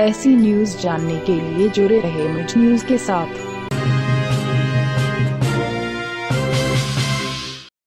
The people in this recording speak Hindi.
ऐसी न्यूज़ जानने के लिए जुड़े रहे मुझ न्यूज़ के साथ।